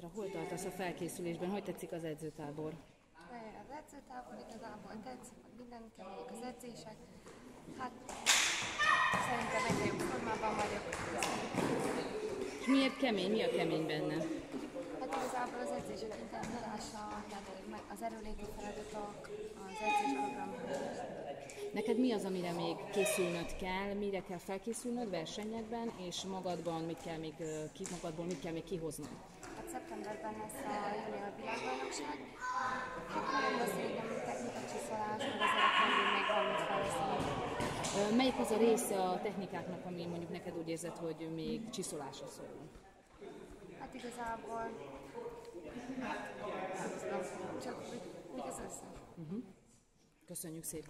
Petra, hol tartasz a felkészülésben? Hogy tetszik az edzőtábor? Az edzőtábor igazából tetszik, minden kemények az edzések. Hát szerintem egyre jobb formában vagyok. Miért kemény? Mi a kemény benne? Hát igazából az edzések intenzitása, az erőléti feladatok, az edzésprogram. Neked mi az, amire még készülnöd kell, mire kell felkészülnöd versenyekben, és magadban mit kell még, magadból mit kell még kihoznod? Szeptemberben lesz a junior világbajnokság. Hát nagyon szerintem technika csiszolás, meg az erekendő még valamit fejleszteni. Melyik az a része a technikáknak, ami mondjuk neked úgy érzed, hogy még csiszolásra szól? Hát igazából csak úgy, az összes. Köszönjük szépen!